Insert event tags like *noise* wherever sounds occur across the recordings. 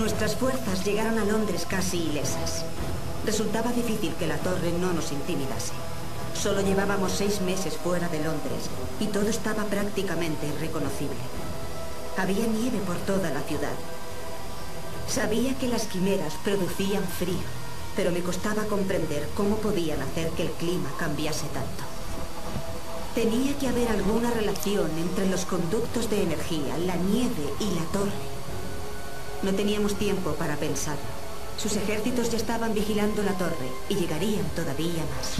Nuestras fuerzas llegaron a Londres casi ilesas. Resultaba difícil que la torre no nos intimidase. Solo llevábamos seis meses fuera de Londres y todo estaba prácticamente irreconocible. Había nieve por toda la ciudad. Sabía que las quimeras producían frío, pero me costaba comprender cómo podían hacer que el clima cambiase tanto. Tenía que haber alguna relación entre los conductos de energía, la nieve y la torre. No teníamos tiempo para pensarlo. Sus ejércitos ya estaban vigilando la torre y llegarían todavía más.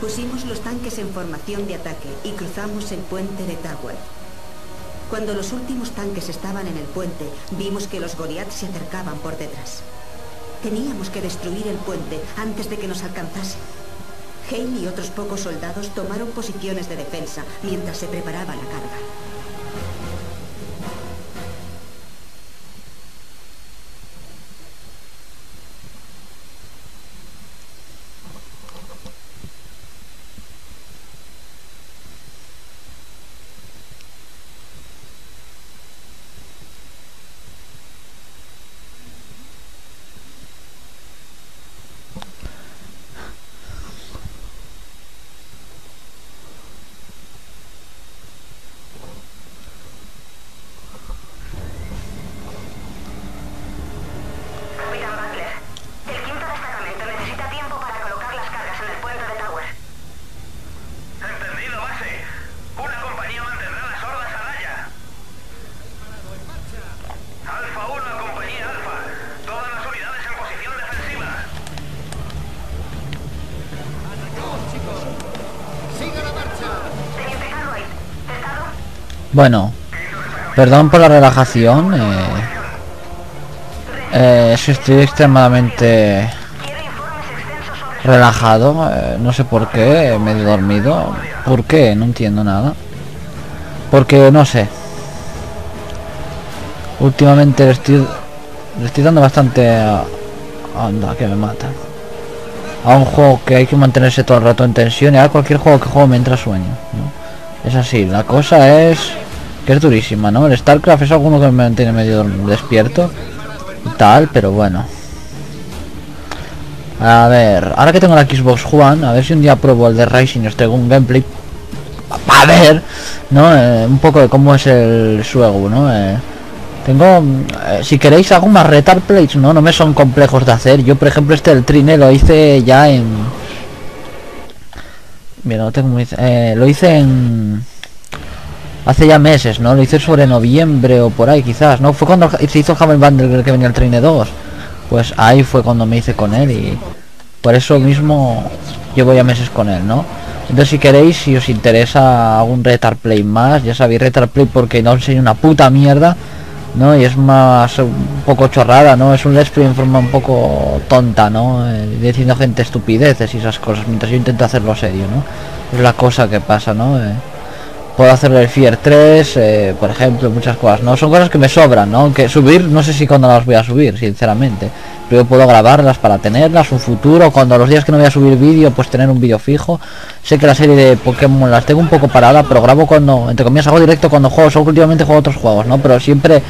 Pusimos los tanques en formación de ataque y cruzamos el puente de Tower. Cuando los últimos tanques estaban en el puente, vimos que los Goliath se acercaban por detrás. Teníamos que destruir el puente antes de que nos alcanzasen. Hale y otros pocos soldados tomaron posiciones de defensa mientras se preparaba la carga. Bueno, perdón por la relajación. Eh, eh, estoy extremadamente relajado. eh, no sé por qué, medio dormido. ¿Por qué? No entiendo nada. Porque no sé. Últimamente le estoy, le estoy dando bastante... a- Anda, que me mata. A un juego que hay que mantenerse todo el rato en tensión y a cualquier juego que juego me entra sueño. Es así, la cosa es que es durísima, ¿no? El StarCraft es alguno que me mantiene medio despierto tal, pero bueno. A ver, ahora que tengo la Xbox One, a ver si un día pruebo el de Rising y os traigo un gameplay a ver, ¿no? Eh, un poco de cómo es el juego, ¿no? Eh, tengo, eh, si queréis hago más retard plays, ¿no? No me son complejos de hacer. Yo, por ejemplo, este del Trine lo hice ya en... Mira, no tengo eh, lo hice en... Hace ya meses, ¿no? Lo hice sobre noviembre o por ahí quizás, ¿no? Fue cuando se hizo el Hammer Bundle que venía el Trine 2. Pues ahí fue cuando me hice con él y... Por eso mismo llevo ya meses con él, ¿no? Entonces si queréis, si os interesa algún retard play más, ya sabéis retard play porque no enseño una puta mierda, ¿no? Y es más un poco chorrada, ¿no? Es un let's play en forma un poco tonta, ¿no? Eh, diciendo gente estupideces y esas cosas, mientras yo intento hacerlo serio, ¿no? Es la cosa que pasa, ¿no? Eh, puedo hacerlo el Fear 3, eh, por ejemplo, muchas cosas, ¿no? Son cosas que me sobran, ¿no? Que subir, no sé si cuando las voy a subir, sinceramente. Pero yo puedo grabarlas para tenerlas, un futuro, cuando los días que no voy a subir vídeo, pues tener un vídeo fijo. Sé que la serie de Pokémon las tengo un poco parada, pero grabo cuando, entre comillas, hago directo cuando juego, solo que últimamente juego otros juegos, ¿no? Pero siempre...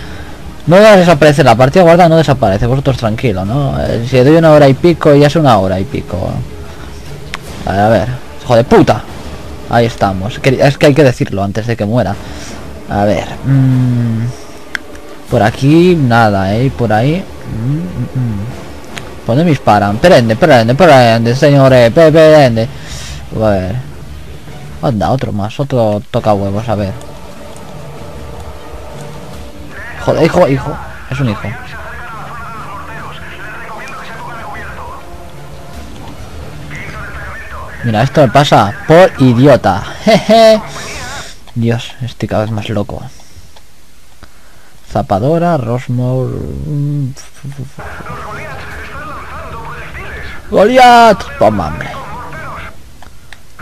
No desaparece, la partida guarda no desaparece, vosotros tranquilo, ¿no? Eh, si le doy una hora y pico, ya es una hora y pico. A ver, a ver, hijo de puta. Ahí estamos. Es que hay que decirlo antes de que muera. A ver. mm, por aquí nada, ¿eh? Por ahí. mm, mm, mm. ¿Por dónde me disparan? Prende, prende, prende, señores. Prende. A ver. Anda, otro más. Otro toca huevos, a ver. Joder, hijo, hijo. Es un hijo. Mira, esto me pasa por idiota. Jeje. Dios, estoy cada vez más loco. Zapadora, Rosmore. mm, Goliath. Toma.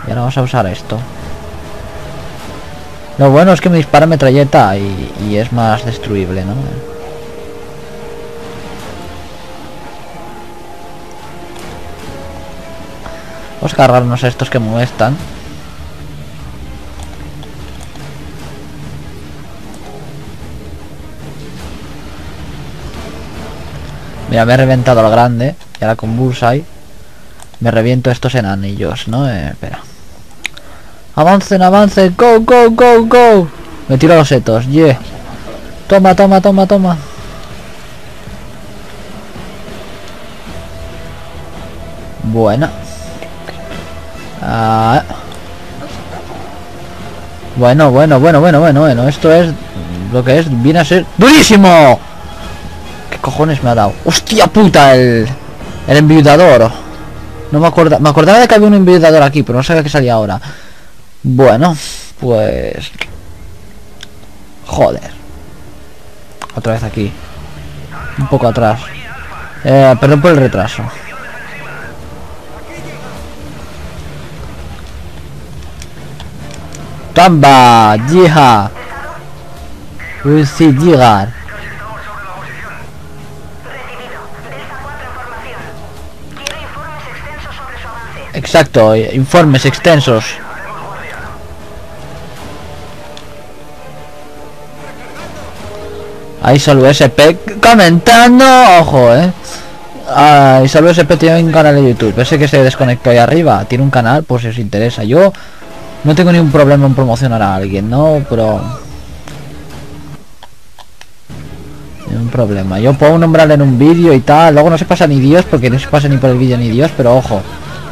Y ahora vamos a usar esto. Lo bueno es que me dispara metralleta y, y es más destruible, ¿no? Vamos a cargarnos estos que molestan. Mira, me he reventado al grande. Y ahora con Bullseye. Me reviento estos en anillos, ¿no? Eh, espera. Avancen, avancen. Go, go, go, go. Me tiro los setos. Yeah. Toma, toma, toma, toma. Bueno. Ah. Bueno, bueno, bueno, bueno, bueno, bueno. Esto es lo que es. Viene a ser durísimo. ¿Qué cojones me ha dado? ¡Hostia puta! El, el enviudador. No me acuerdo. Me acordaba de que había un enviudador aquí, pero no sabía que salía ahora. Bueno, pues... Joder. Otra vez aquí. Un poco atrás. Eh, perdón por el retraso. Extensos sobre su avance. Exacto, informes extensos. Ahí solo SP comentando, ojo, eh. Ahí solo SP tiene un canal de YouTube. Ese que se desconectó ahí arriba, tiene un canal, pues si os interesa. Yo no tengo ningún problema en promocionar a alguien, ¿no? Pero... Ningún problema. Yo puedo nombrarle en un vídeo y tal. Luego no se pasa ni Dios, porque no se pasa ni por el vídeo ni Dios, pero ojo,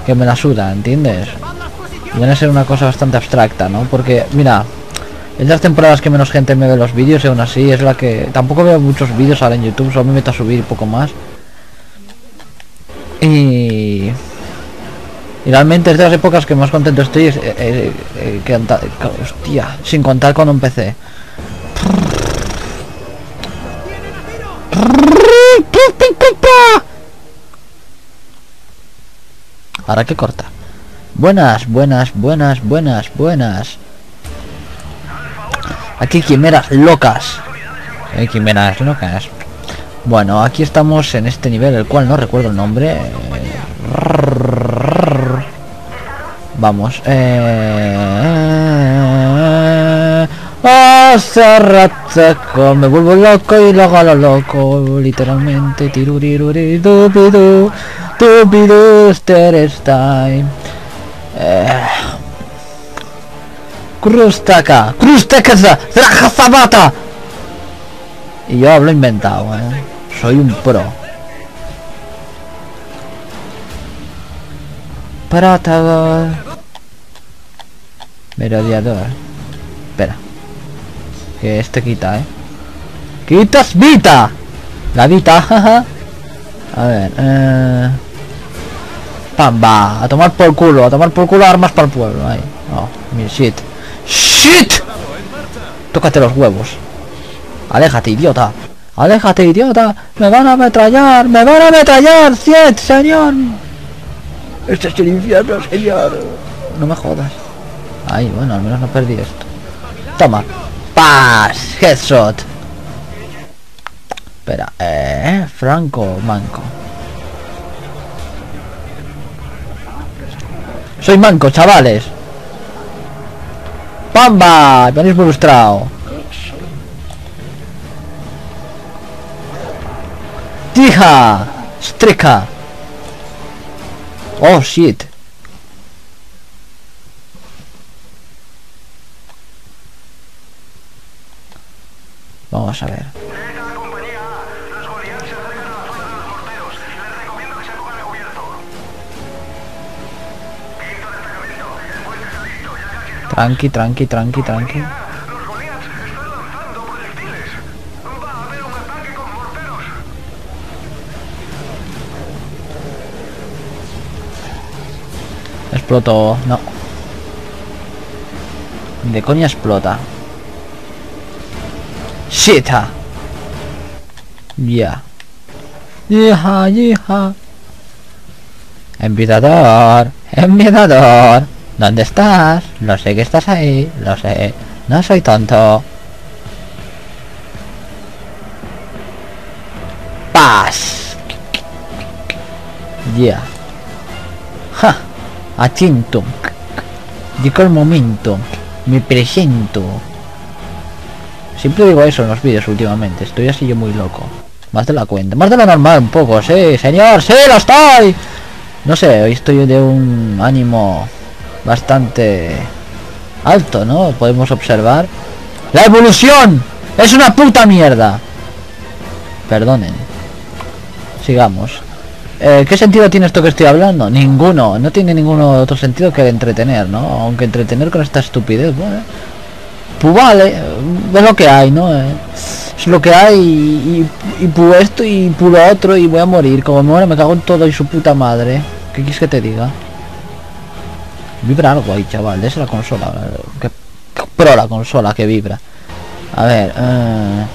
que me la suda, ¿entiendes? Viene a ser una cosa bastante abstracta, ¿no? Porque, mira, es las temporadas que menos gente me ve los vídeos y aún así es la que... Tampoco veo muchos vídeos ahora en YouTube, solo me meto a subir poco más. Y... Realmente es de las épocas que más contento estoy es, eh, eh, eh, que hostia, sin contar con un PC. Ahora que corta. Buenas, buenas, buenas, buenas, buenas. Aquí quimeras locas. Hay quimeras locas. Bueno, aquí estamos en este nivel, el cual no recuerdo el nombre. Vamos. Eh... Rato me vuelvo loco y lo hago a lo loco, literalmente. Tiruriruri, dubidu, dubidu, time. Eh... Krustaka, Krustaka, Zabata. Y yo hablo inventado, eh. Soy un pro. Protagol. Merodeador. Espera. Que este quita, eh. ¡Quitas Vita! La Vita, *laughs* jaja. A ver, eh... Pamba, a tomar por culo, a tomar por culo armas para el pueblo, ahí. Oh, mi shit. ¡Shit! Tócate los huevos. Aléjate, idiota. Aléjate, idiota. Me van a ametrallar, me van a ametrallar. ¡Siet, señor! Este es el infierno, señor. No me jodas. Ay, bueno, al menos no perdí esto. Toma. Paz. Headshot. Espera. Eh, Franco, manco. Soy manco, chavales. ¡Pamba! Venís frustrado. ¡Tija! ¡Strika! Oh, shit. Vamos a ver. Directa a la compañía A. Los Goliaths se acercan a la zona de los morteros. Les recomiendo que se pongan a cubierto. Quinto destacamento. El puente está listo. Ya casi está. Tranqui, tranqui, tranqui, tranqui. Los Goliaths están lanzando proyectiles. Va a haber un ataque con morteros. Explotó. No. De coña explota. Shit. ah. Ya. Hija, hija. Enviador. Enviador. ¿Dónde estás? Lo sé que estás ahí. Lo sé. No soy tonto. Paz. Ya. Ja. Atento. Llegó el momento. Me presento. Siempre digo eso en los vídeos últimamente. Estoy así yo muy loco. Más de la cuenta. Más de lo normal un poco, sí, señor, sí, lo estoy. No sé, hoy estoy de un ánimo bastante alto, ¿no? Podemos observar. ¡La evolución! ¡Es una puta mierda! Perdonen. Sigamos. Eh, ¿Qué sentido tiene esto que estoy hablando? Ninguno. No tiene ningún otro sentido que el entretener, ¿no? Aunque entretener con esta estupidez, bueno. Pues vale, es lo que hay, ¿no? Eh, es lo que hay y, y, y esto y puro otro y voy a morir. Como muera me cago en todo y su puta madre. ¿Qué quieres que te diga? Vibra algo ahí, chaval. Es la consola. Que, que pro la consola que vibra. A ver, eh...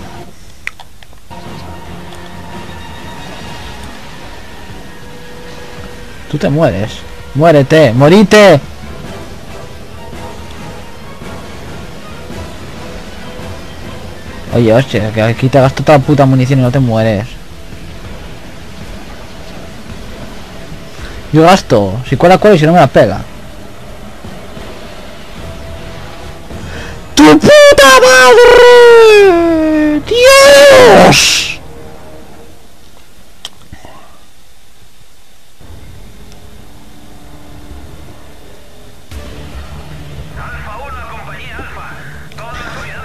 Tú te mueres. Muérete, morite. Oye, hostia, que aquí te gasto toda puta munición y no te mueres. Yo gasto, si cuela cuela y si no me la pega. ¡Tu puta madre! ¡Dios!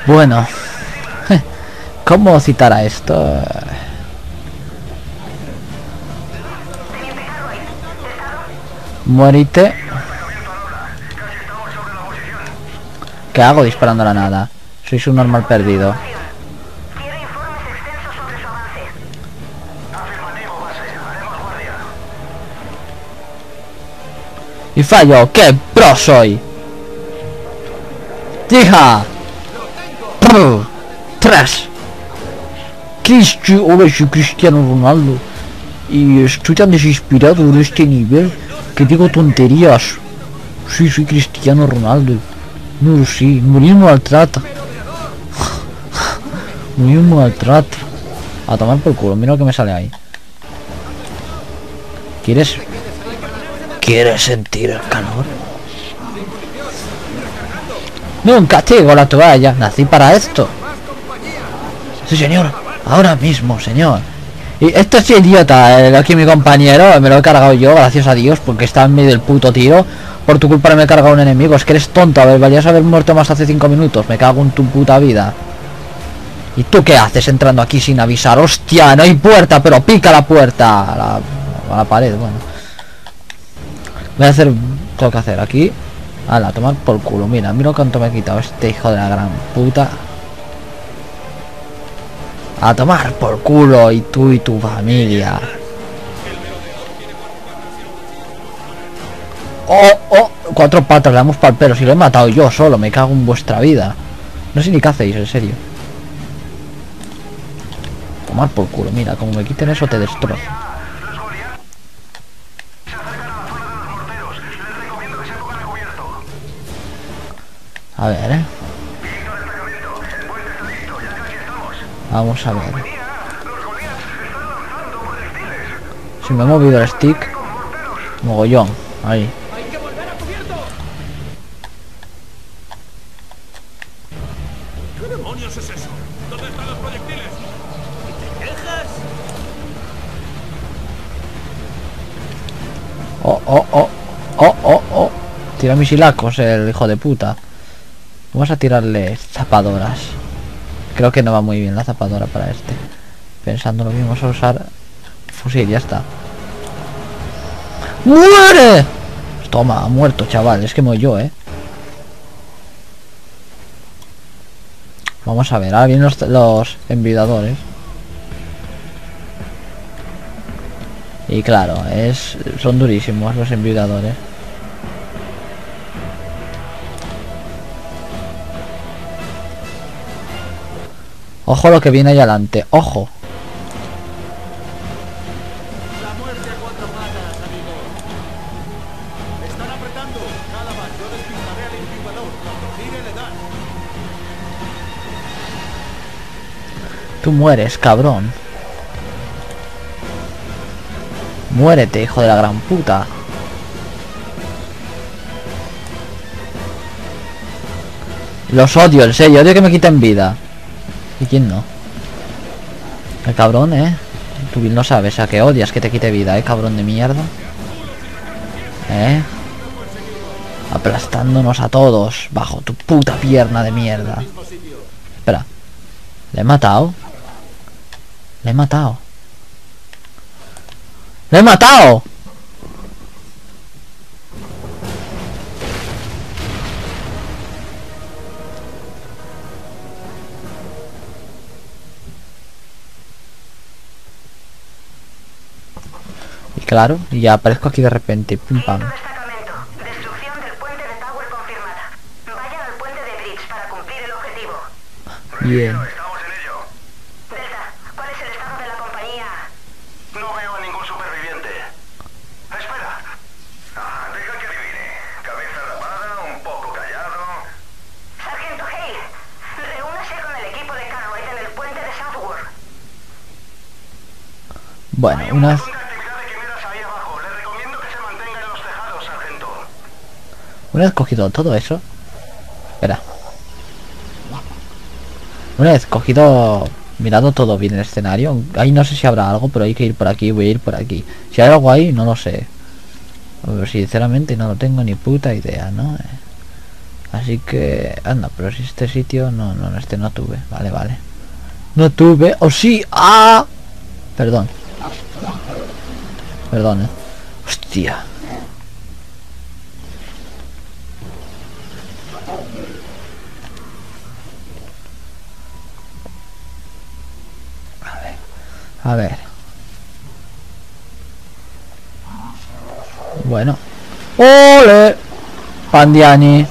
Bueno, ¿cómo citar a esto? Muérite. ¿Qué hago disparando a la nada? Sois un normal perdido. Y fallo, ¡qué pro soy! ¡Hija! ¡Prr! Ahora soy Cristiano Ronaldo. Y estoy tan desinspirado de este nivel que digo tonterías. Sí, soy Cristiano Ronaldo. No, sí, morir maltrata. *laughs* morir maltrata. A tomar por culo, mira lo que me sale ahí. ¿Quieres? ¿Quieres sentir el calor? Nunca tengo la toalla, nací para esto. Sí, señor, ahora mismo, señor. Y esto es idiota, el, aquí mi compañero, me lo he cargado yo, gracias a Dios, porque está en medio del puto tiro. Por tu culpa me he cargado un enemigo, es que eres tonto, a ver, vayas a haber muerto más hace cinco minutos, me cago en tu puta vida. ¿Y tú qué haces entrando aquí sin avisar? ¡Hostia! No hay puerta, pero pica la puerta. A la, pared, bueno. Voy a hacer... Tengo que hacer aquí. A la tomar por culo. Mira, mira cuánto me he quitado este hijo de la gran puta. A tomar por culo y tú y tu familia. Oh, oh, cuatro patas, le damos pal pelo. Si lo he matado yo solo, me cago en vuestra vida. No sé ni qué hacéis, en serio. Tomar por culo, mira, como me quiten eso te destrozo. A la zona Vamos a ver. Si me he movido el stick, mogollón. Ahí. Oh, oh, oh. Oh, oh, oh. Tira misilacos el hijo de puta. Vamos a tirarle zapadoras. Creo que no va muy bien la zapadora para este. Pensando lo mismo, vamos a usar fusil, ya está. ¡Muere! Toma, ha muerto, chaval. Es que me yo, eh. Vamos a ver, ahora vienen los, los envidadores. Y claro, es son durísimos los enviudadores. Ojo lo que viene ahí adelante, ojo. Tú mueres, cabrón. Muérete, hijo de la gran puta. Los odio, en serio, odio que me quiten vida. ¿Y quién no? El cabrón, ¿eh? Tú bien lo sabes, a que odias que te quite vida, ¿eh? Cabrón de mierda. ¿Eh? Aplastándonos a todos bajo tu puta pierna de mierda. Espera. ¿Le he matado? Le he matado. ¡Le he matado! Claro, y ya aparezco aquí de repente, pum pam. Quinto destacamento. Destrucción del puente de Tower confirmada. Vayan al puente de Bridge para cumplir el objetivo. Bien. Estamos en ello. Delta, ¿cuál es el estado de la compañía? No veo a ningún superviviente. Espera. Ah, deja que adivine. Cabeza rapada, un poco callado. Sargento Hale, reúnase con el equipo de Cartwright en el puente de Southwark. Bueno, unas... montón de actividad de quimeras ahí abajo. Le recomiendo que se mantenga en los tejados, sargento. Una vez cogido todo eso... Espera. Una vez cogido... Mirado todo bien el escenario. Ahí no sé si habrá algo, pero hay que ir por aquí, voy a ir por aquí. Si hay algo ahí, no lo sé. Sinceramente no lo tengo ni puta idea, ¿no? Así que... Anda, pero si este sitio... No, no, este no tuve. Vale, vale. No tuve... ¡Oh, sí! ¡Ah! Perdón. Perdón, eh. Hostia. A ver. Bueno. ¡Ole! Pandiani.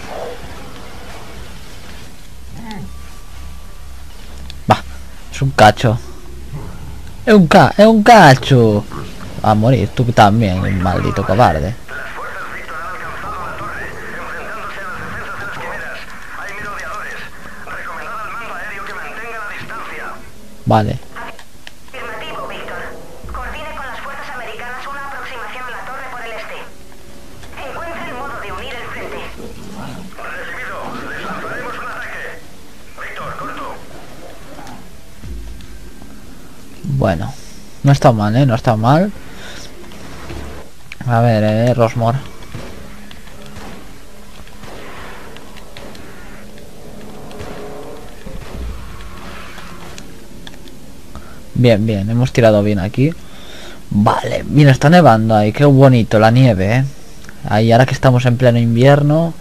Va, es un cacho. Es un ca es un cacho. Va a morir tú también, maldito cobarde. Las Bueno. No está mal, ¿eh? No está mal. A ver, eh, Rosmore. Bien, bien, hemos tirado bien aquí. Vale, mira, está nevando ahí, qué bonito la nieve, ¿eh? Ahí, ahora que estamos en pleno invierno.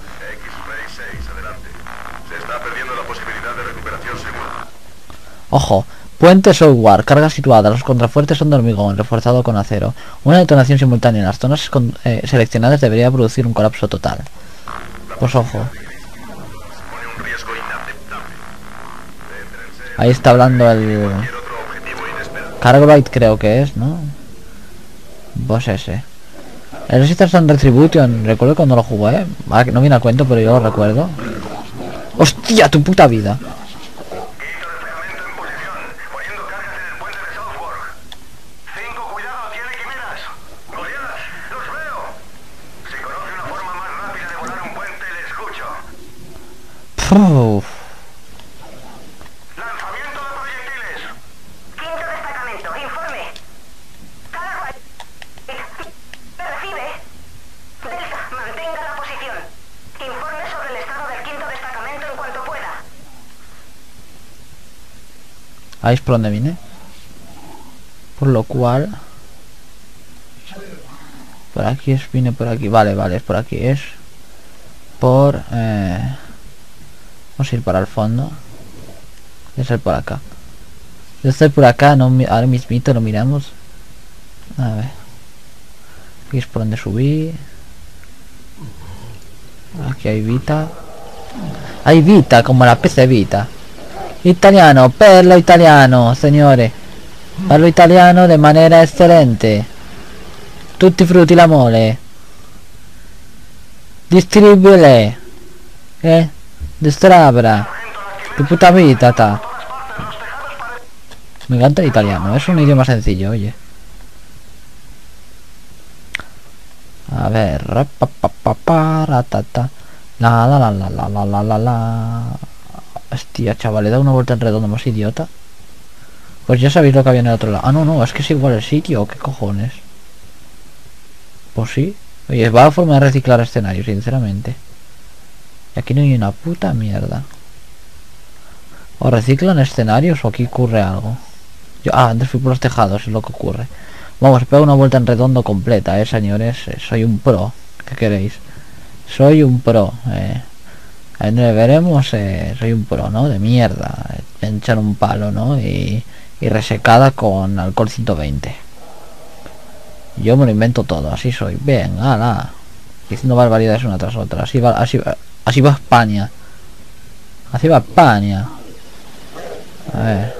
Ojo, puente software, carga situada, los contrafuertes son de hormigón, reforzado con acero. Una detonación simultánea en las zonas eh, seleccionadas debería producir un colapso total. Pues ojo, ahí está hablando el. Cargolite creo que es, ¿no? Pues ese. El Resistance and Retribution, recuerdo cuando lo jugué. Que no viene a cuento, pero yo lo recuerdo. ¡Hostia, tu puta vida! Quinto destacamento en posición, poniendo cargas en el puente de Southwark. Cinco, cuidado, tiene quimeras. Goliath, los veo. Si conoce una forma más rápida de volar un puente, le escucho. Puf. Lanzamiento de proyectiles. Quinto destacamento, informe. Cartwright. ¿Me recibe? Delta, mantenga la posición. Informe sobre el estado del quinto destacamento en cuanto pueda. Ahí es por donde vine. Por lo cual... Por aquí es, vine por aquí. Vale, vale, es por aquí. Es por... Eh... Vamos a ir para el fondo. A ser por acá. Yo estoy por acá, no ahora mismito lo miramos. A ver. Aquí es por donde subí. Aquí hay Vita. Hay Vita, como la PC Vita. Italiano, perlo italiano, signore. Parlo italiano de manera excelente. Tutti frutti la mole. Distribuile. Eh? Destrabra. Tu puta vita, ta. Me encanta el italiano, es un idioma sencillo, oye. A ver, rapapapapa, ratata. La la la la la la la la la. Hostia, chaval, le da una vuelta en redondo más idiota. Pues ya sabéis lo que había en el otro lado. Ah, no, no, es que es igual el sitio. ¿Qué cojones? Pues sí. Oye, va a forma de reciclar escenarios, sinceramente. Y aquí no hay una puta mierda. O reciclan escenarios o aquí ocurre algo. Yo, ah, antes fui por los tejados, es lo que ocurre. Vamos, pego una vuelta en redondo completa, eh, señores. Eh, soy un pro. ¿Qué queréis? Soy un pro. Eh. Veremos, eh, soy un pro, ¿no? De mierda. Echar un palo, ¿no? Y, y resecada con alcohol 120. Yo me lo invento todo, así soy. Bien, ala. Diciendo barbaridades una tras otra. Así va, así, va- así va España. Así va España. A ver.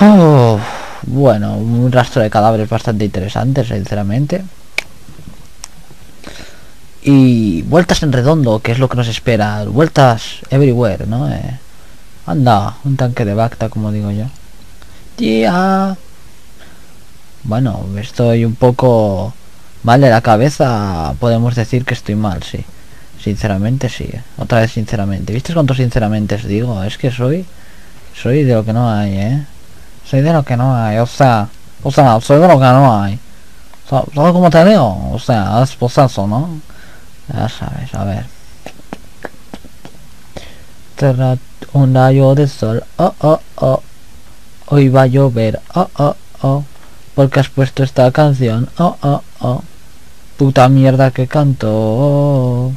Uf, bueno, un rastro de cadáveres bastante interesante, sinceramente. Y vueltas en redondo, que es lo que nos espera. Vueltas everywhere, ¿no? Eh, anda, un tanque de Bacta, como digo yo. Tía. Bueno, estoy un poco mal de la cabeza. Podemos decir que estoy mal, sí. Sinceramente, sí. Otra vez, sinceramente. ¿Viste cuánto sinceramente os digo? Es que soy... Soy de lo que no hay, ¿eh? Soy de lo que no hay, o sea... O sea, soy de lo que no hay. Sa- ¿Sabes cómo te digo? O sea, es posazo, ¿no? Ya sabes, a ver. Un rayo de sol, oh, oh, oh. Hoy va a llover, oh, oh, oh. Porque has puesto esta canción, oh, oh, oh. Puta mierda que canto. oh.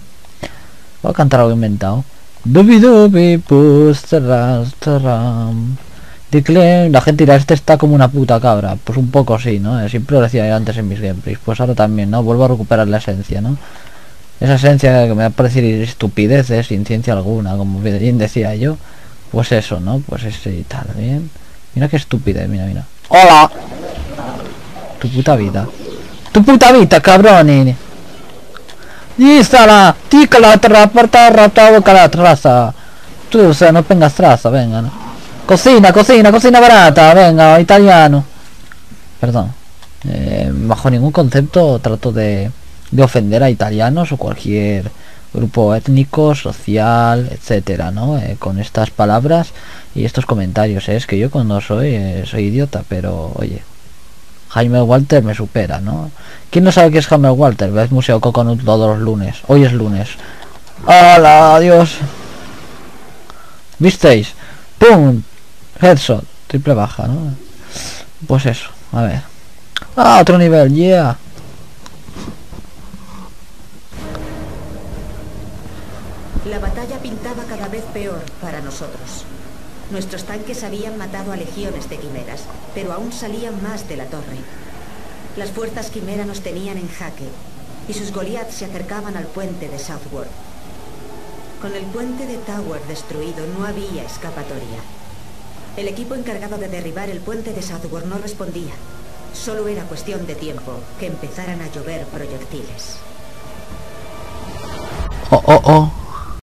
Voy a cantar algo inventado. Dubi dubi terram. La gente dirá, este está como una puta cabra. Pues un poco sí, ¿no? Siempre lo decía antes en mis gameplays. Pues ahora también, ¿no? Vuelvo a recuperar la esencia, ¿no? Esa esencia que me va a parecer estupideces sin ciencia alguna, como bien decía yo. Pues eso, ¿no? Pues ese y tal, bien. Mira qué estupidez, mira, mira. ¡Hola! Tu puta vida. Tu puta vida, cabroni! Dísala, tica la terra, terra, boca la traza. Tú, o sea, no vengas traza, venga, ¿no? Cocina, cocina, cocina barata, venga, italiano. Perdón. Eh, bajo ningún concepto trato de, de ofender a italianos o cualquier grupo étnico, social, etcétera, ¿no? Eh, con estas palabras y estos comentarios. Es que yo cuando soy, eh, soy idiota, pero oye, Jaime Walter me supera, ¿no? ¿Quién no sabe qué es Jaime Walter? Ves Museo Coconut todos los lunes. Hoy es lunes. ¡Hala! ¡Adiós! ¿Visteis? ¡Pum! Headshot. Triple baja, ¿no? Pues eso. A ver. ¡Ah! Otro nivel. ¡Yeah! Cada vez peor para nosotros. Nuestros tanques habían matado a legiones de quimeras, pero aún salían más de la torre. Las fuerzas quimera nos tenían en jaque y sus Goliath se acercaban al puente de Southward. Con el puente de Tower destruido no había escapatoria. El equipo encargado de derribar el puente de Southward no respondía. Solo era cuestión de tiempo que empezaran a llover proyectiles. ¡Oh, oh, oh!